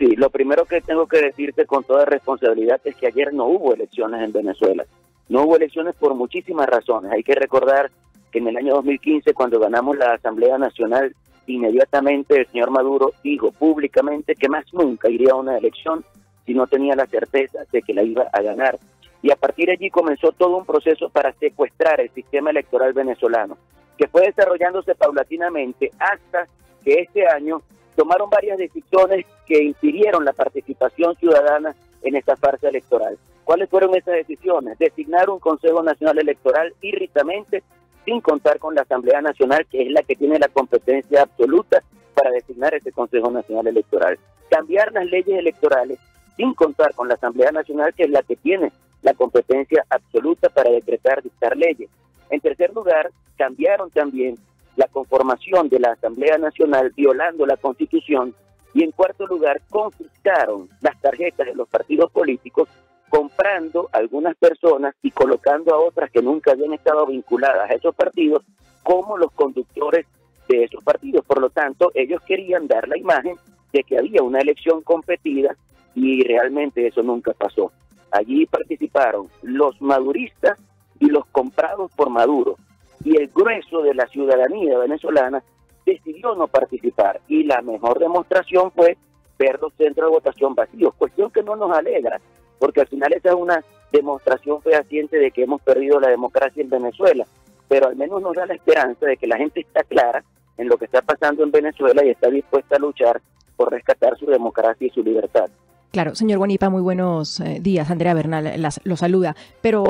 Sí, lo primero que tengo que decirte con toda responsabilidad es que ayer no hubo elecciones en Venezuela. No hubo elecciones por muchísimas razones. Hay que recordar que en el año 2015, cuando ganamos la Asamblea Nacional, inmediatamente el señor Maduro dijo públicamente que más nunca iría a una elección si no tenía la certeza de que la iba a ganar. Y a partir de allí comenzó todo un proceso para secuestrar el sistema electoral venezolano, que fue desarrollándose paulatinamente hasta que este año tomaron varias decisiones que impidieron la participación ciudadana en esta farsa electoral. ¿Cuáles fueron esas decisiones? Designar un Consejo Nacional Electoral irritamente, sin contar con la Asamblea Nacional, que es la que tiene la competencia absoluta para designar ese Consejo Nacional Electoral. Cambiar las leyes electorales sin contar con la Asamblea Nacional, que es la que tiene la competencia absoluta para decretar, dictar leyes. En tercer lugar, cambiaron también la conformación de la Asamblea Nacional violando la Constitución y en cuarto lugar confiscaron las tarjetas de los partidos políticos comprando a algunas personas y colocando a otras que nunca habían estado vinculadas a esos partidos como los conductores de esos partidos. Por lo tanto, ellos querían dar la imagen de que había una elección competida y realmente eso nunca pasó. Allí participaron los maduristas y los comprados por Maduro y el grueso de la ciudadanía venezolana decidió no participar y la mejor demostración fue ver los centros de votación vacíos, cuestión que no nos alegra, porque al final esa es una demostración fehaciente de que hemos perdido la democracia en Venezuela, pero al menos nos da la esperanza de que la gente está clara en lo que está pasando en Venezuela y está dispuesta a luchar por rescatar su democracia y su libertad. Claro, señor Guanipa, muy buenos eh, días. Andrea Bernal lo saluda. Pero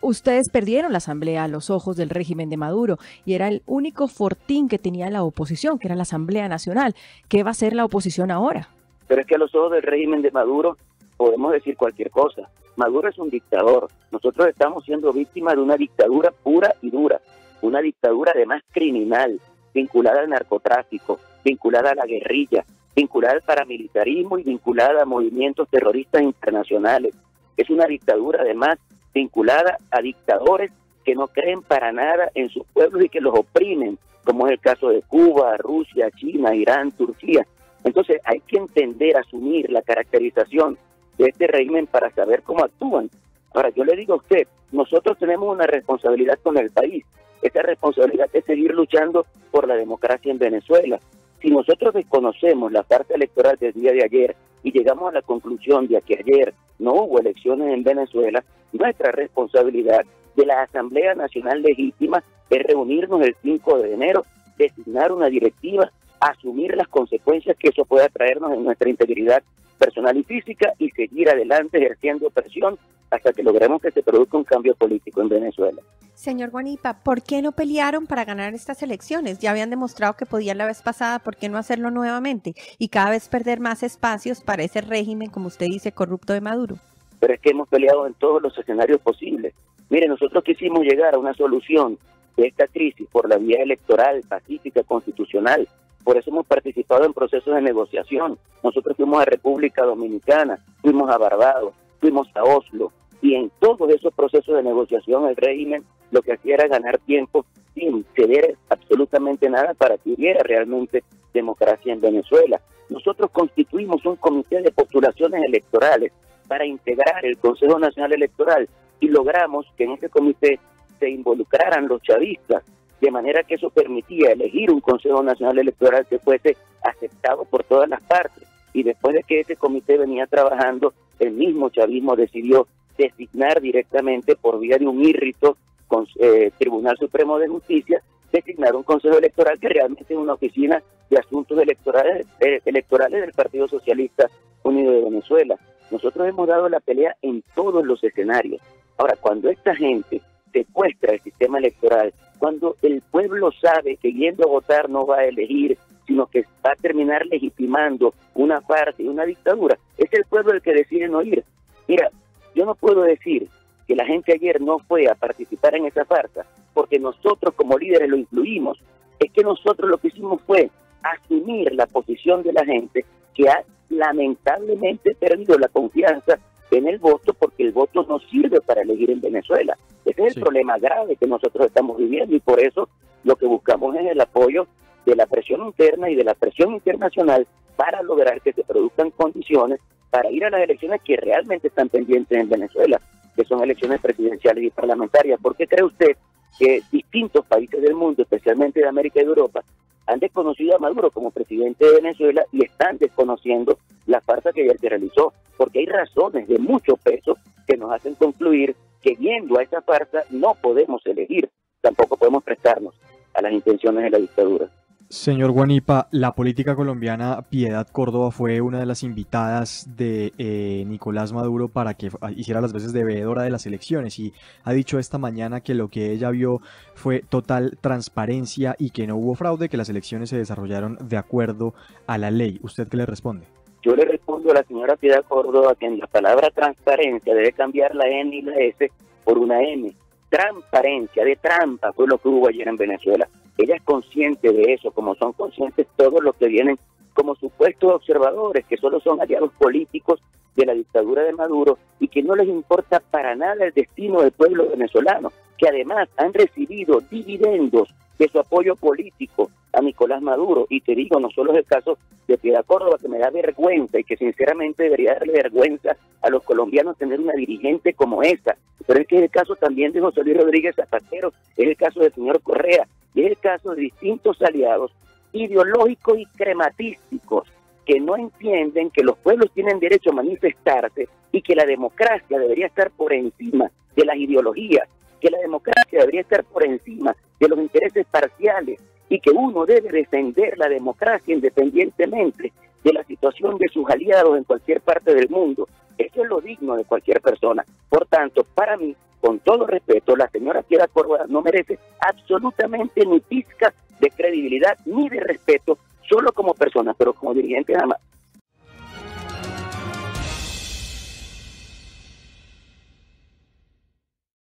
ustedes perdieron la asamblea a los ojos del régimen de Maduro y era el único fortín que tenía la oposición, que era la Asamblea Nacional. ¿Qué va a hacer la oposición ahora? Pero es que a los ojos del régimen de Maduro podemos decir cualquier cosa. Maduro es un dictador. Nosotros estamos siendo víctimas de una dictadura pura y dura. Una dictadura además criminal, vinculada al narcotráfico, vinculada a la guerrilla, vinculada al paramilitarismo y vinculada a movimientos terroristas internacionales. Es una dictadura además vinculada a dictadores que no creen para nada en sus pueblos y que los oprimen, como es el caso de Cuba, Rusia, China, Irán, Turquía. Entonces hay que entender, asumir la caracterización de este régimen para saber cómo actúan. Ahora, yo le digo a usted, nosotros tenemos una responsabilidad con el país. Esa responsabilidad es seguir luchando por la democracia en Venezuela. Si nosotros desconocemos la parte electoral del día de ayer y llegamos a la conclusión de que ayer no hubo elecciones en Venezuela, nuestra responsabilidad de la Asamblea Nacional Legítima es reunirnos el 5 de enero, designar una directiva, asumir las consecuencias que eso pueda traernos en nuestra integridad personal y física y seguir adelante ejerciendo presión hasta que logremos que se produzca un cambio político en Venezuela. Señor Guanipa, ¿por qué no pelearon para ganar estas elecciones? Ya habían demostrado que podían la vez pasada, ¿por qué no hacerlo nuevamente? Y cada vez perder más espacios para ese régimen, como usted dice, corrupto de Maduro. Pero es que hemos peleado en todos los escenarios posibles. Mire, nosotros quisimos llegar a una solución de esta crisis por la vía electoral, pacífica, constitucional, por eso hemos participado en procesos de negociación. Nosotros fuimos a República Dominicana, fuimos a Barbados, fuimos a Oslo, y en todos esos procesos de negociación el régimen lo que hacía era ganar tiempo sin ceder absolutamente nada para que hubiera realmente democracia en Venezuela. Nosotros constituimos un comité de postulaciones electorales para integrar el Consejo Nacional Electoral y logramos que en ese comité se involucraran los chavistas, de manera que eso permitía elegir un Consejo Nacional Electoral que fuese aceptado por todas las partes. Y después de que ese comité venía trabajando, el mismo chavismo decidió designar directamente por vía de un írrito con, eh, Tribunal Supremo de Justicia, designar un Consejo Electoral que realmente es una oficina de asuntos electorales, eh, electorales del Partido Socialista Unido de Venezuela. Nosotros hemos dado la pelea en todos los escenarios. Ahora, cuando esta gente secuestra el sistema electoral, cuando el pueblo sabe que yendo a votar no va a elegir, sino que va a terminar legitimando una farsa y una dictadura, es el pueblo el que decide no ir. Mira, yo no puedo decir que la gente ayer no fue a participar en esa farsa, porque nosotros como líderes lo incluimos. Es que nosotros lo que hicimos fue asumir la posición de la gente que ha lamentablemente perdido la confianza en el voto porque el voto no sirve para elegir en Venezuela. Ese es el problema grave que nosotros estamos viviendo y por eso lo que buscamos es el apoyo de la presión interna y de la presión internacional para lograr que se produzcan condiciones para ir a las elecciones que realmente están pendientes en Venezuela, que son elecciones presidenciales y parlamentarias. ¿Por qué cree usted que distintos países del mundo, especialmente de América y de Europa, han desconocido a Maduro como presidente de Venezuela y están desconociendo la farsa que ayer se realizó, porque hay razones de mucho peso que nos hacen concluir que viendo a esa farsa no podemos elegir, tampoco podemos prestarnos a las intenciones de la dictadura. Señor Guanipa, la política colombiana Piedad Córdoba fue una de las invitadas de eh, Nicolás Maduro para que hiciera las veces de veedora de las elecciones y ha dicho esta mañana que lo que ella vio fue total transparencia y que no hubo fraude, que las elecciones se desarrollaron de acuerdo a la ley. ¿Usted qué le responde? Yo le la señora Piedad Córdoba que en la palabra transparencia debe cambiar la N y la S por una M. Transparencia, de trampa, fue lo que hubo ayer en Venezuela. Ella es consciente de eso, como son conscientes todos los que vienen como supuestos observadores, que solo son aliados políticos de la dictadura de Maduro y que no les importa para nada el destino del pueblo venezolano, que además han recibido dividendos de su apoyo político a Nicolás Maduro. Y te digo, no solo es el caso de Piedad Córdoba, que me da vergüenza y que sinceramente debería darle vergüenza a los colombianos tener una dirigente como esta, pero es que es el caso también de José Luis Rodríguez Zapatero, es el caso del señor Correa, y es el caso de distintos aliados ideológicos y crematísticos que no entienden que los pueblos tienen derecho a manifestarse y que la democracia debería estar por encima de las ideologías, que la democracia debería estar por encima de los intereses parciales y que uno debe defender la democracia independientemente de la situación de sus aliados en cualquier parte del mundo. Eso es lo digno de cualquier persona. Por tanto, para mí, con todo respeto, la señora Piedra Córdoba no merece absolutamente ni pizca de credibilidad ni de respeto, solo como persona, pero como dirigente jamás.